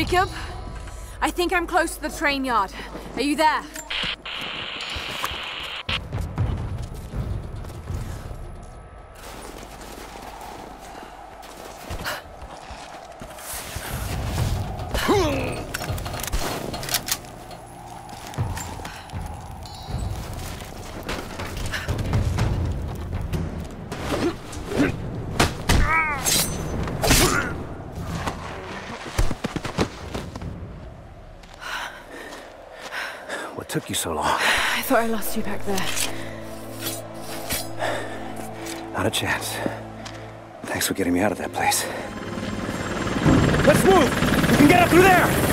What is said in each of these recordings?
Jacob? I think I'm close to the train yard. Are you there? So long? I thought I lost you back there. Not a chance. Thanks for getting me out of that place. Let's move! We can get up through there!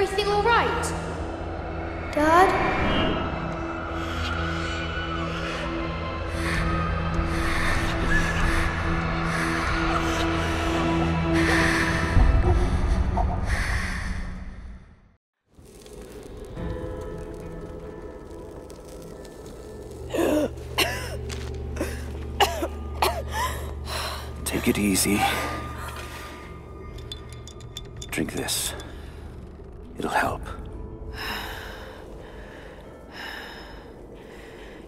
Everything all right? Dad? Take it easy. Drink this. It'll help.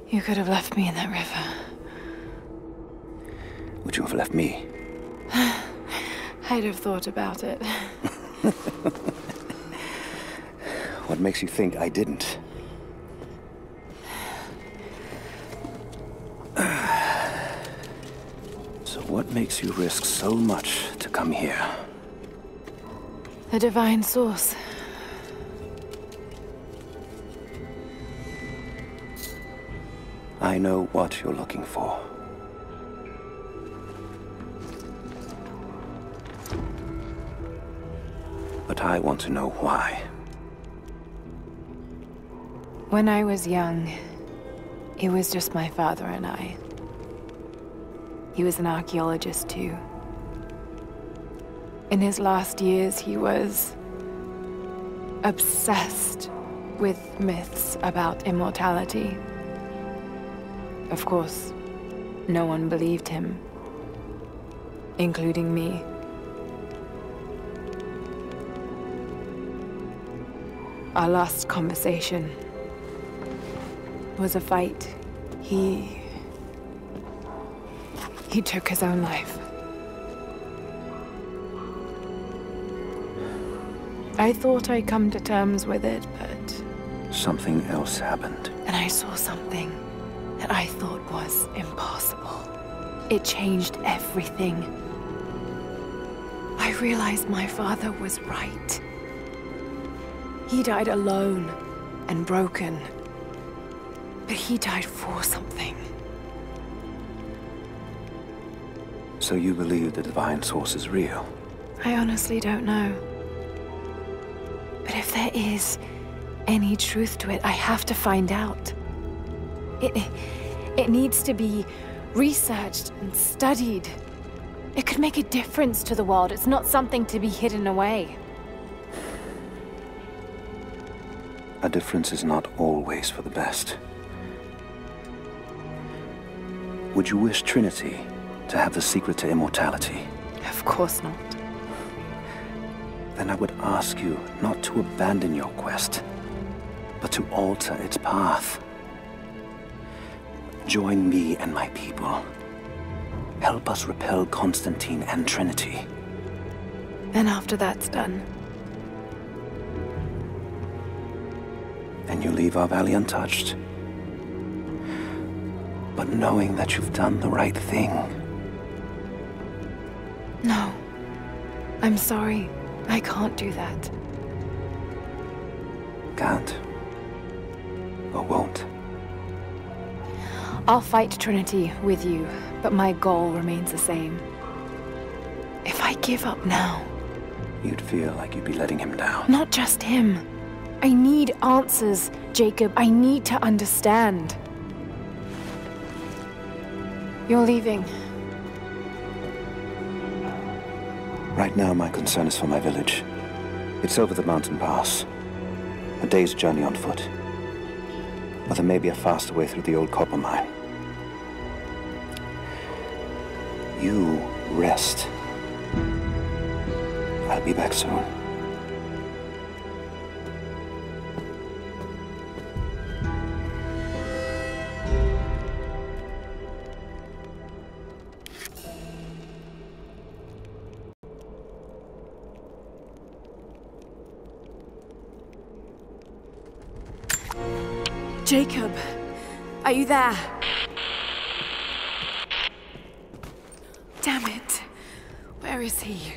You could have left me in that river. Would you have left me? I'd have thought about it. What makes you think I didn't? So what makes you risk so much to come here? The divine source. I know what you're looking for. But I want to know why. When I was young, it was just my father and I. He was an archaeologist too. In his last years, he was obsessed with myths about immortality. Of course, no one believed him, including me. Our last conversation was a fight. He... He took his own life. I thought I'd come to terms with it, but... Something else happened. And I saw something that I thought was impossible. It changed everything. I realized my father was right. He died alone and broken. But he died for something. So you believe the Divine Source is real? I honestly don't know. But if there is any truth to it, I have to find out. It, it needs to be researched and studied. It could make a difference to the world. It's not something to be hidden away. A difference is not always for the best. Would you wish Trinity to have the secret to immortality? Of course not. Then I would ask you not to abandon your quest, but to alter its path. Join me and my people. Help us repel Constantine and Trinity. And after that's done, and you leave our valley untouched. But knowing that you've done the right thing. No. I'm sorry. I can't do that. Can't. Or won't. I'll fight Trinity with you, but my goal remains the same. If I give up now... You'd feel like you'd be letting him down. Not just him. I need answers, Jacob. I need to understand. You're leaving. Right now, my concern is for my village. It's over the mountain pass. A day's journey on foot. But there may be a faster way through the old copper mine. You rest. I'll be back soon. Jacob, are you there? Damn it. Where is he?